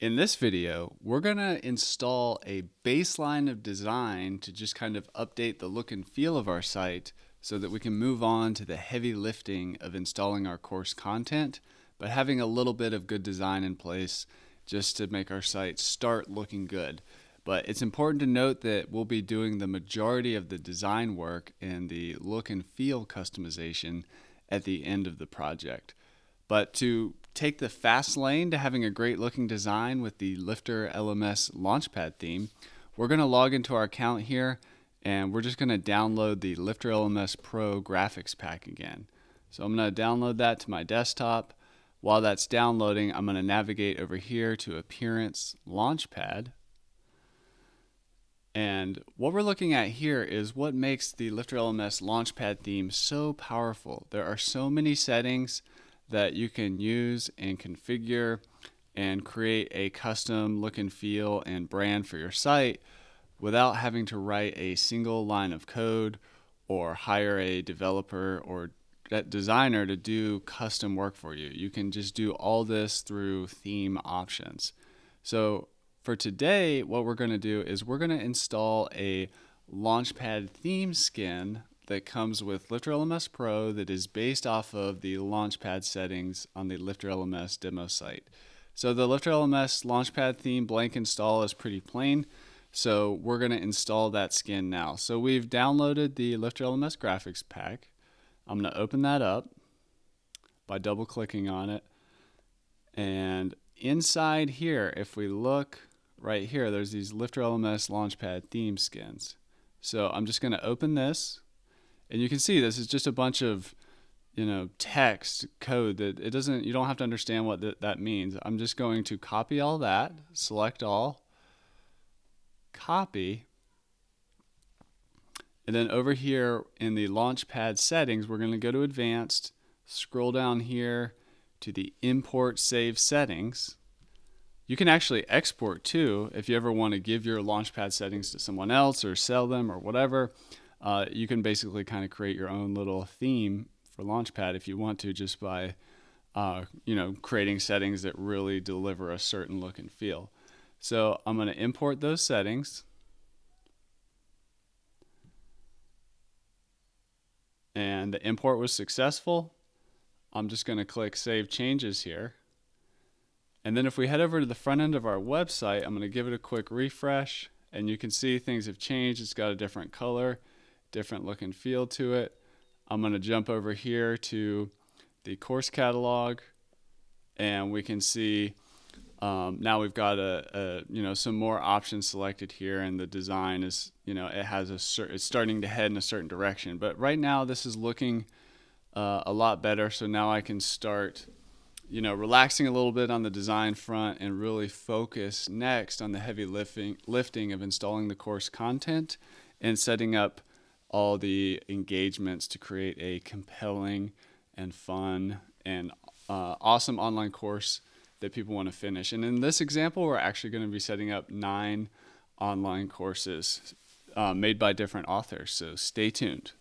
In this video, we're going to install a baseline of design to just kind of update the look and feel of our site so that we can move on to the heavy lifting of installing our course content, but having a little bit of good design in place just to make our site start looking good. But it's important to note that we'll be doing the majority of the design work and the look and feel customization at the end of the project. But to take the fast lane to having a great looking design with the Lifter LMS Launchpad theme, we're going to log into our account here and we're just going to download the Lifter LMS Pro graphics pack again. So I'm going to download that to my desktop. While that's downloading, I'm going to navigate over here to Appearance Launchpad. And what we're looking at here is what makes the Lifter LMS Launchpad theme so powerful. There are so many settings that you can use and configure and create a custom look and feel and brand for your site without having to write a single line of code or hire a developer or designer to do custom work for you. You can just do all this through theme options. So for today, what we're going to do is we're going to install a Launchpad theme skin that comes with Lifter LMS Pro that is based off of the Launchpad settings on the Lifter LMS demo site. So the Lifter LMS Launchpad theme blank install is pretty plain. So we're going to install that skin now. So we've downloaded the Lifter LMS graphics pack. I'm going to open that up by double clicking on it. And inside here, if we look right here, there's these Lifter LMS Launchpad theme skins. So I'm just going to open this and you can see this is just a bunch of you know text code that it doesn't you don't have to understand what th- that means. I'm just going to copy all that select all copy and then over here in the launchpad settings we're going to go to advanced scroll down here to the import save settings. You can actually export too if you ever want to give your launchpad settings to someone else or sell them or whatever uh, you can basically kind of create your own little theme for Launchpad if you want to, just by uh, you know creating settings that really deliver a certain look and feel. So I'm going to import those settings. And the import was successful. I'm just going to click Save Changes here. And then if we head over to the front end of our website, I'm going to give it a quick refresh. And you can see things have changed. It's got a different color different look and feel to it. I'm going to jump over here to the course catalog and we can see um, now we've got a, a, you know some more options selected here and the design is you know it has a it's starting to head in a certain direction but right now this is looking uh, a lot better so now I can start you know relaxing a little bit on the design front and really focus next on the heavy lifting lifting of installing the course content and setting up all the engagements to create a compelling and fun and uh, awesome online course that people want to finish. And in this example, we're actually going to be setting up nine online courses uh, made by different authors. So stay tuned.